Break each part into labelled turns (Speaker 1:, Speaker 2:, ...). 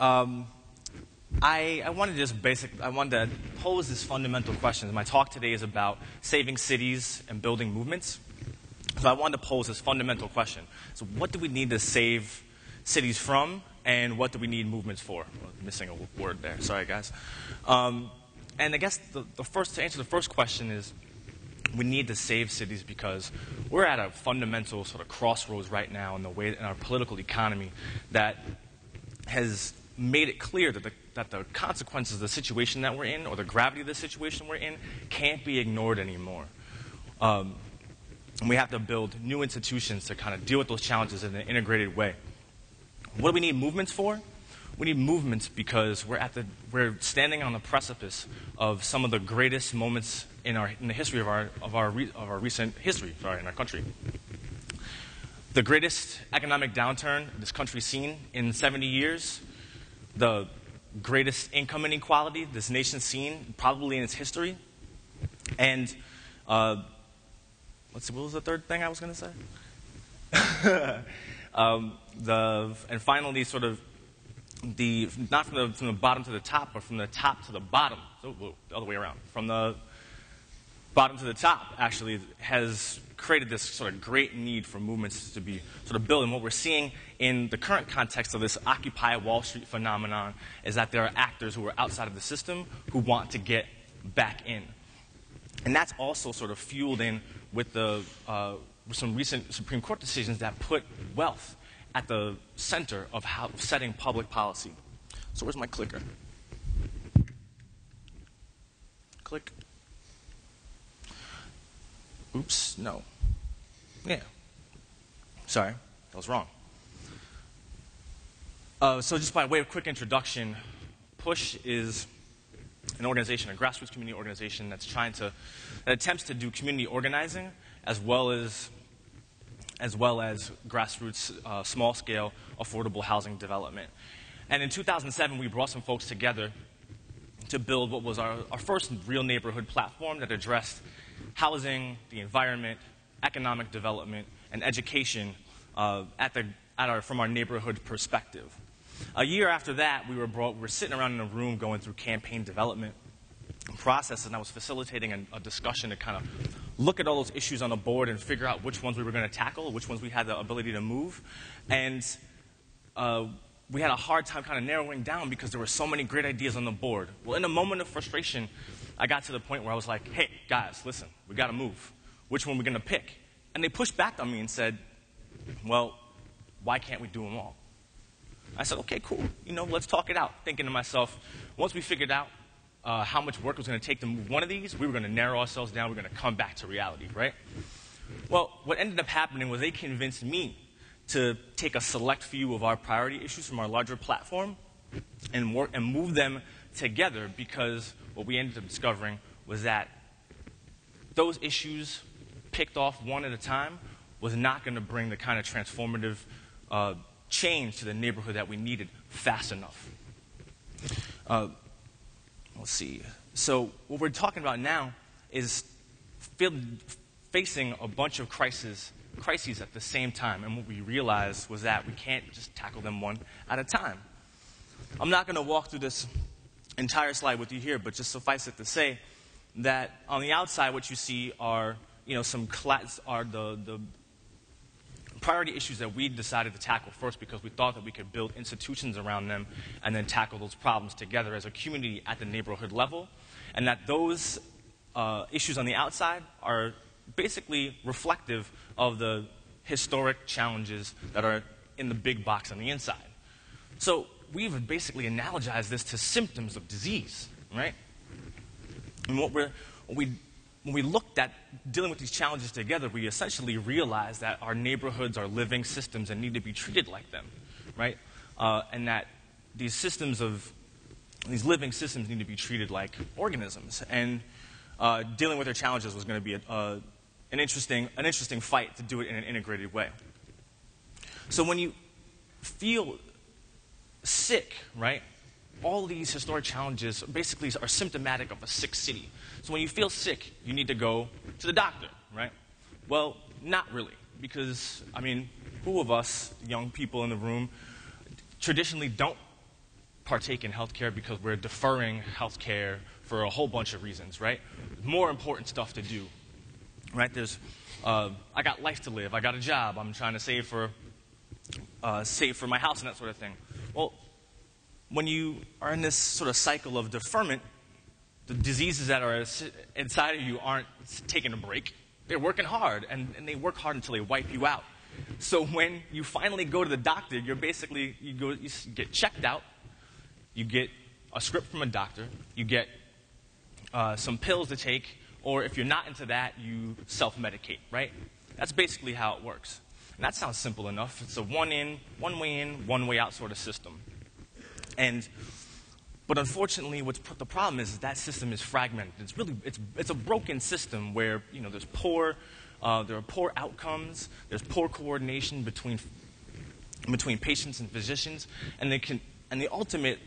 Speaker 1: Um, I, I wanted to just basic, I wanted to pose this fundamental question. My talk today is about saving cities and building movements. So I wanted to pose this fundamental question. So what do we need to save cities from, and what do we need movements for? Well, missing a word there. Sorry, guys. Um, and I guess the, the first, to answer the first question is, we need to save cities because we're at a fundamental sort of crossroads right now in the way in our political economy that has made it clear that the, that the consequences of the situation that we're in or the gravity of the situation we're in can't be ignored anymore. Um, and we have to build new institutions to kind of deal with those challenges in an integrated way. What do we need movements for? We need movements because we're, at the, we're standing on the precipice of some of the greatest moments in, our, in the history of our, of, our re, of our recent history sorry, in our country. The greatest economic downturn this country's seen in 70 years, the greatest income inequality this nation's seen probably in its history, and uh, let's see, what was the third thing I was going to say? um, the, and finally, sort of the, not from the, from the bottom to the top, but from the top to the bottom. So, whoa, the other way around. From the bottom to the top, actually, has created this sort of great need for movements to be sort of built. And what we're seeing in the current context of this Occupy Wall Street phenomenon is that there are actors who are outside of the system who want to get back in. And that's also sort of fueled in with the, uh, some recent Supreme Court decisions that put wealth at the center of how setting public policy. So where's my clicker? Click. Oops, no. Yeah. Sorry, that was wrong. Uh, so just by way of quick introduction, PUSH is an organization, a grassroots community organization that's trying to, that attempts to do community organizing as well as as well as grassroots, uh, small scale, affordable housing development. And in 2007, we brought some folks together to build what was our, our first real neighborhood platform that addressed housing, the environment, economic development, and education uh, at the, at our, from our neighborhood perspective. A year after that, we were, brought, we were sitting around in a room going through campaign development process, and I was facilitating a, a discussion to kind of look at all those issues on the board and figure out which ones we were going to tackle, which ones we had the ability to move. And uh, we had a hard time kind of narrowing down because there were so many great ideas on the board. Well, in a moment of frustration, I got to the point where I was like, hey, guys, listen, we got to move. Which one are we going to pick? And they pushed back on me and said, well, why can't we do them all? I said, okay, cool. You know, let's talk it out. Thinking to myself, once we figured out uh, how much work it was going to take to move one of these, we were going to narrow ourselves down. We are going to come back to reality, right? Well, what ended up happening was they convinced me to take a select few of our priority issues from our larger platform and, work, and move them together because what we ended up discovering was that those issues picked off one at a time was not going to bring the kind of transformative uh, change to the neighborhood that we needed fast enough. Uh, Let's see. So, what we're talking about now is facing a bunch of crises, crises at the same time. And what we realized was that we can't just tackle them one at a time. I'm not going to walk through this entire slide with you here, but just suffice it to say that on the outside, what you see are, you know, some class, are the, the priority issues that we decided to tackle first because we thought that we could build institutions around them and then tackle those problems together as a community at the neighborhood level. And that those uh, issues on the outside are basically reflective of the historic challenges that are in the big box on the inside. So we've basically analogized this to symptoms of disease, right? And what, we're, what we when we looked at dealing with these challenges together, we essentially realized that our neighborhoods are living systems and need to be treated like them, right? Uh, and that these systems of these living systems need to be treated like organisms. And uh, dealing with their challenges was going to be a, uh, an, interesting, an interesting fight to do it in an integrated way. So when you feel sick, right, all these historic challenges basically are symptomatic of a sick city. So when you feel sick, you need to go to the doctor, right? Well, not really, because, I mean, who of us, young people in the room, traditionally don't partake in healthcare because we're deferring healthcare for a whole bunch of reasons, right? More important stuff to do, right? There's, uh, I got life to live. I got a job. I'm trying to save for, uh, save for my house and that sort of thing. Well, when you are in this sort of cycle of deferment, the diseases that are inside of you aren't taking a break. They're working hard, and, and they work hard until they wipe you out. So when you finally go to the doctor, you're basically, you, go, you get checked out, you get a script from a doctor, you get uh, some pills to take, or if you're not into that, you self medicate, right? That's basically how it works. And that sounds simple enough. It's a one in, one way in, one way out sort of system. And but unfortunately, what's the problem is, is that system is fragmented. It's really it's, it's a broken system where you know there's poor uh, there are poor outcomes. There's poor coordination between between patients and physicians, and they can and the ultimate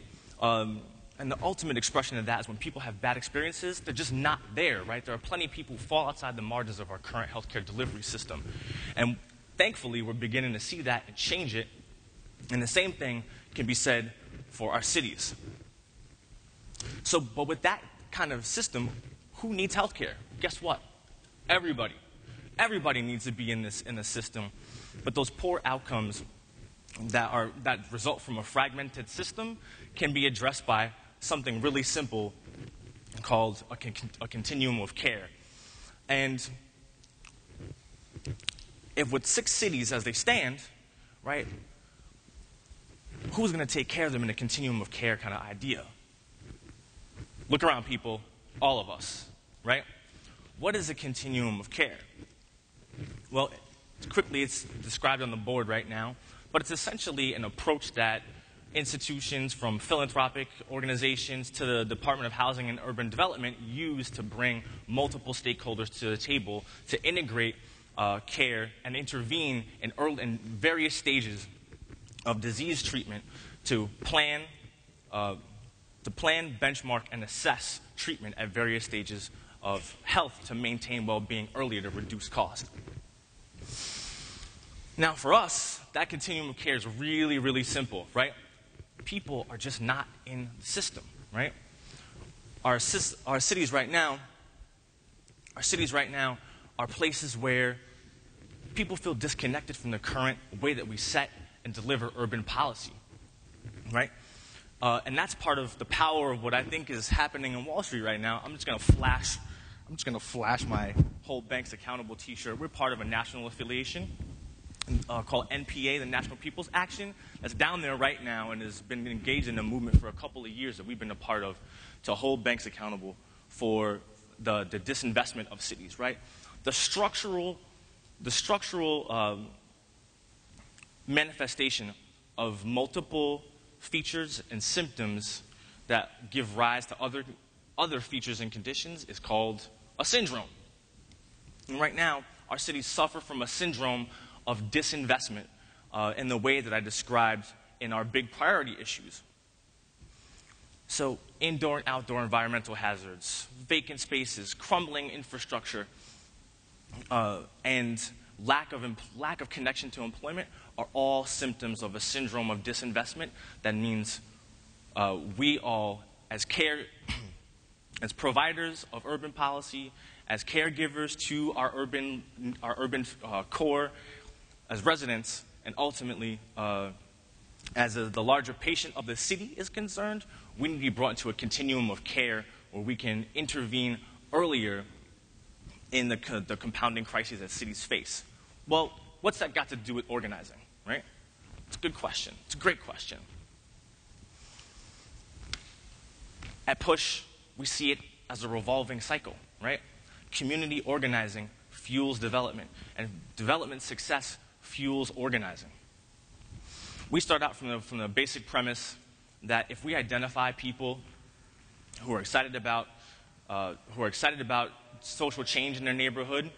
Speaker 1: um, and the ultimate expression of that is when people have bad experiences, they're just not there, right? There are plenty of people who fall outside the margins of our current healthcare delivery system. And thankfully, we're beginning to see that and change it. And the same thing can be said for our cities. So, but with that kind of system, who needs healthcare? Guess what? Everybody. Everybody needs to be in this in the system. But those poor outcomes that are that result from a fragmented system can be addressed by something really simple called a, con- a continuum of care. And if with sick cities as they stand, right, who's going to take care of them in a continuum of care kind of idea? Look around, people, all of us, right? What is a continuum of care? Well, quickly, it's described on the board right now, but it's essentially an approach that institutions from philanthropic organizations to the Department of Housing and Urban Development use to bring multiple stakeholders to the table to integrate uh, care and intervene in, early, in various stages of disease treatment to plan, uh, to plan, benchmark, and assess treatment at various stages of health to maintain well-being earlier to reduce cost. Now, for us, that continuum of care is really, really simple, right? People are just not in the system, right? Our, our cities right now, our cities right now are places where people feel disconnected from the current way that we set and deliver urban policy, right? Uh, and that's part of the power of what I think is happening in Wall Street right now. I'm just going to flash. I'm just going to flash my Hold Banks Accountable T-shirt. We're part of a national affiliation uh, called NPA, the National People's Action, that's down there right now and has been engaged in a movement for a couple of years that we've been a part of to hold banks accountable for the, the disinvestment of cities, right? The structural, the structural um, manifestation of multiple features and symptoms that give rise to other, other features and conditions is called a syndrome. And right now, our cities suffer from a syndrome of disinvestment uh, in the way that I described in our big priority issues. So, indoor and outdoor environmental hazards, vacant spaces, crumbling infrastructure, uh, and lack of, lack of connection to employment are all symptoms of a syndrome of disinvestment. That means uh, we all, as care, as providers of urban policy, as caregivers to our urban, our urban uh, core, as residents, and ultimately uh, as a, the larger patient of the city is concerned, we need to be brought into a continuum of care where we can intervene earlier in the, co- the compounding crises that cities face. Well, what's that got to do with organizing, right? It's a good question. It's a great question. At Push, we see it as a revolving cycle, right? Community organizing fuels development, and development success fuels organizing. We start out from the, from the basic premise that if we identify people who are excited about, uh, who are excited about social change in their neighborhood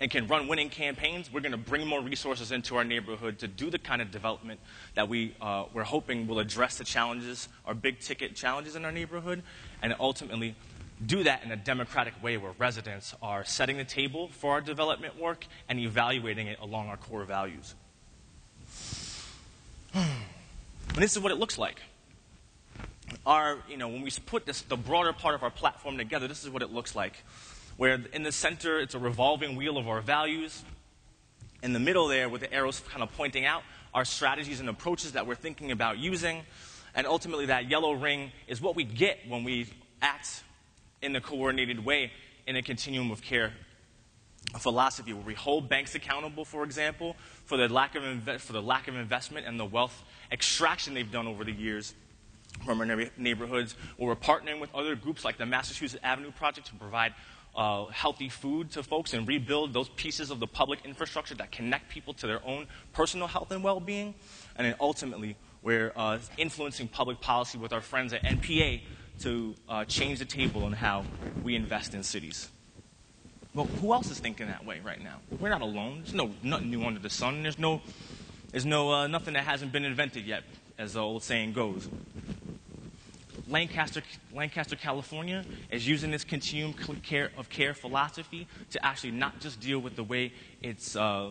Speaker 1: and can run winning campaigns, we're going to bring more resources into our neighborhood to do the kind of development that we, uh, we're hoping will address the challenges, our big ticket challenges in our neighborhood, and ultimately do that in a democratic way where residents are setting the table for our development work and evaluating it along our core values. and this is what it looks like. our, you know, when we put this, the broader part of our platform together, this is what it looks like. Where in the center, it's a revolving wheel of our values. In the middle there, with the arrows kind of pointing out, our strategies and approaches that we're thinking about using. And ultimately, that yellow ring is what we get when we act in a coordinated way in a continuum of care philosophy where we hold banks accountable, for example, for the lack of, inve- for the lack of investment and the wealth extraction they've done over the years from our neighborhoods, where we're partnering with other groups like the Massachusetts Avenue Project to provide uh, healthy food to folks and rebuild those pieces of the public infrastructure that connect people to their own personal health and well being. And then ultimately, we're uh, influencing public policy with our friends at NPA to uh, change the table on how we invest in cities. Well, who else is thinking that way right now? We're not alone. There's no nothing new under the sun. There's no, there's no uh, nothing that hasn't been invented yet, as the old saying goes. Lancaster, Lancaster, California is using this continuum care, of care philosophy to actually not just deal with the way it's, uh,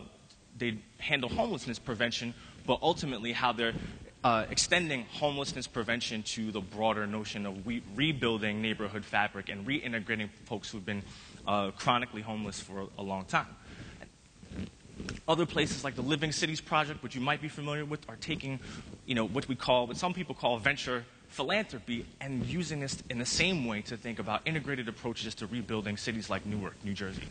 Speaker 1: they handle homelessness prevention, but ultimately how they're uh, extending homelessness prevention to the broader notion of re- rebuilding neighborhood fabric and reintegrating folks who've been uh, chronically homeless for a, long time. Other places like the Living Cities Project, which you might be familiar with, are taking, you know, what we call, what some people call venture philanthropy, and using this in the same way to think about integrated approaches to rebuilding cities like Newark, New Jersey.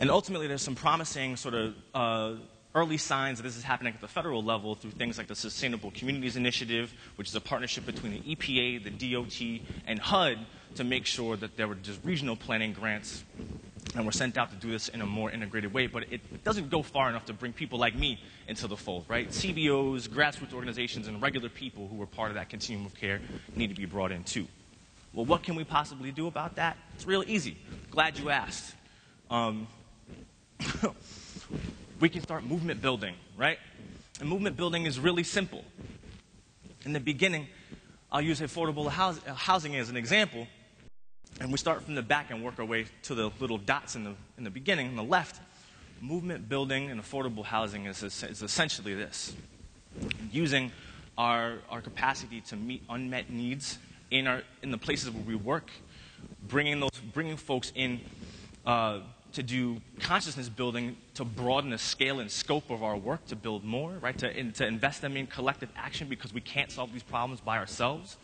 Speaker 1: And ultimately, there's some promising sort of uh, early signs that this is happening at the federal level through things like the Sustainable Communities Initiative, which is a partnership between the EPA, the DOT, and HUD to make sure that there were just regional planning grants and were sent out to do this in a more integrated way. But it doesn't go far enough to bring people like me into the fold, right? CBOs, grassroots organizations, and regular people who were part of that continuum of care need to be brought in too. Well, what can we possibly do about that? It's real easy. Glad you asked. Um, we can start movement building, right? And movement building is really simple. In the beginning, I'll use affordable housing as an example. And we start from the back and work our way to the little dots in the, in the beginning, on the left. Movement building and affordable housing is, is essentially this using our, our capacity to meet unmet needs in, our, in the places where we work, bringing, those, bringing folks in uh, to do consciousness building to broaden the scale and scope of our work to build more, right? To, in, to invest them in collective action because we can't solve these problems by ourselves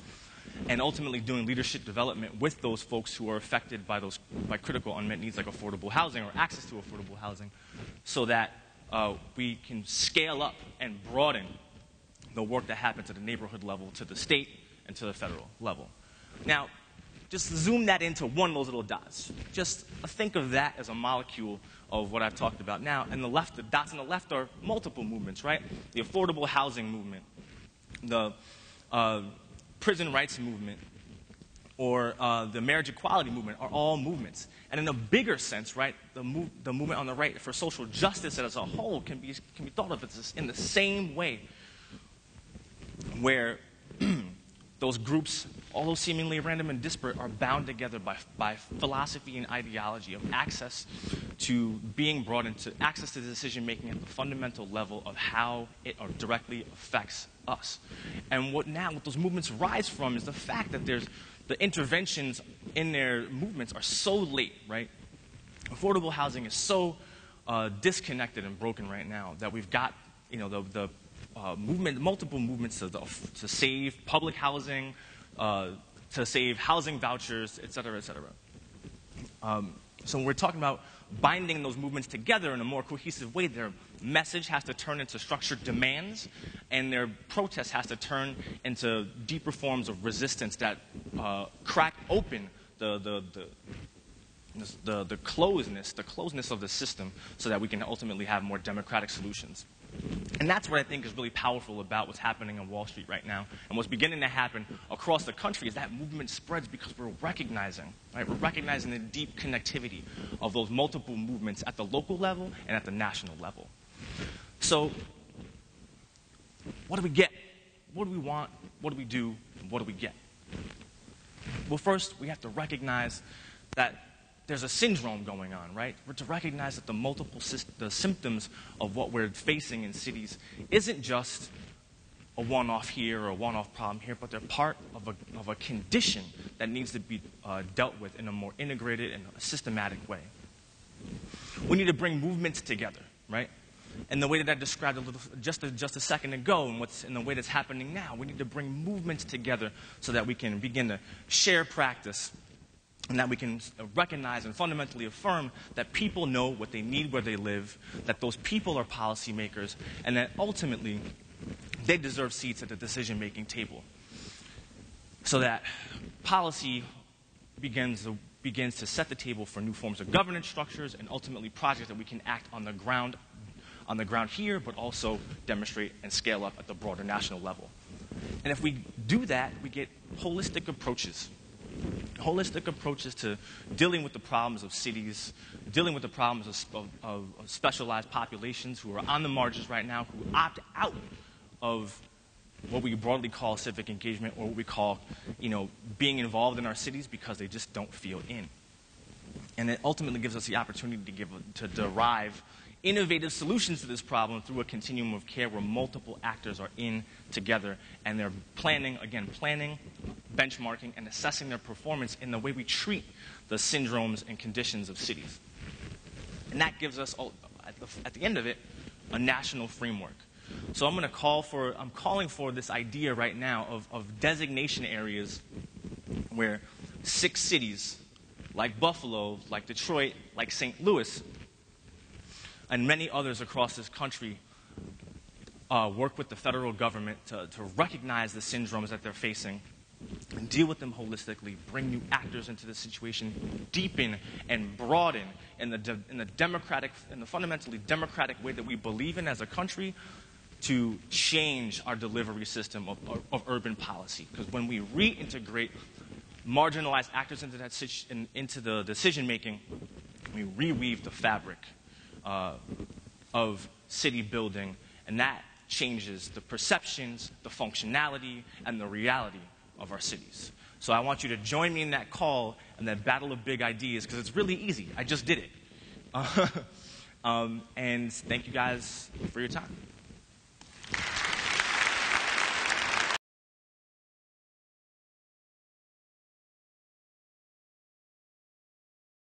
Speaker 1: and ultimately doing leadership development with those folks who are affected by those by critical unmet needs like affordable housing or access to affordable housing, so that uh, we can scale up and broaden the work that happens at the neighborhood level to the state and to the federal level. Now, just zoom that into one of those little dots. Just think of that as a molecule of what I've talked about now. And the left, the dots on the left are multiple movements, right? The affordable housing movement, the uh, prison rights movement or uh, the marriage equality movement are all movements. And in a bigger sense, right, the, the movement on the right for social justice as a whole can be, can be thought of as in the same way where those groups, although seemingly random and disparate, are bound together by, by philosophy and ideology of access to being brought into access to decision making at the fundamental level of how it directly affects us. And what now, what those movements rise from is the fact that there's the interventions in their movements are so late, right? Affordable housing is so uh, disconnected and broken right now that we've got, you know, the, the uh, movement, multiple movements to, the, to save public housing, uh, to save housing vouchers, et cetera, et cetera. Um, so when we're talking about binding those movements together in a more cohesive way, their message has to turn into structured demands, and their protest has to turn into deeper forms of resistance that uh, crack open the, the, the the, the closeness, the closeness of the system so that we can ultimately have more democratic solutions. And that's what I think is really powerful about what's happening on Wall Street right now. And what's beginning to happen across the country is that movement spreads because we're recognizing, right? We're recognizing the deep connectivity of those multiple movements at the local level and at the national level. So, what do we get? What do we want? What do we do? And what do we get? Well, first, we have to recognize that there's a syndrome going on, right? We're to recognize that the multiple the symptoms of what we're facing in cities isn't just a one off here or a one off problem here, but they're part of a, of a condition that needs to be uh, dealt with in a more integrated and systematic way. We need to bring movements together, right? And the way that I described a little, just, a, just a second ago, and what's in the way that's happening now, we need to bring movements together so that we can begin to share practice and that we can recognize and fundamentally affirm that people know what they need where they live, that those people are policymakers, and that ultimately they deserve seats at the decision making table. So that policy begins, begins to set the table for new forms of governance structures and ultimately projects that we can act on the ground on the ground here, but also demonstrate and scale up at the broader national level. And if we do that, we get holistic approaches holistic approaches to dealing with the problems of cities, dealing with the problems of, of, of, specialized populations who are on the margins right now, who opt out of what we broadly call civic engagement or what we call, you know, being involved in our cities because they just don't feel in. And it ultimately gives us the opportunity to, give, to derive innovative solutions to this problem through a continuum of care where multiple actors are in together and they're planning, again, planning, benchmarking, and assessing their performance in the way we treat the syndromes and conditions of cities. And that gives us, oh, at the, at the end of it, a national framework. So I'm going to call for, I'm calling for this idea right now of, of designation areas where sick cities, like Buffalo, like Detroit, like St. Louis, and many others across this country uh, work with the federal government to, to recognize the syndromes that they're facing and deal with them holistically, bring new actors into the situation, deepen and broaden in the, de- in the democratic, in the fundamentally democratic way that we believe in as a country to change our delivery system of, of, urban policy. Because when we reintegrate marginalized actors into, that, in, into the decision making, we reweave the fabric uh, of city building, and that changes the perceptions, the functionality, and the reality of our cities. So I want you to join me in that call and that battle of big ideas because it's really easy. I just did it. um, and thank you guys for your time.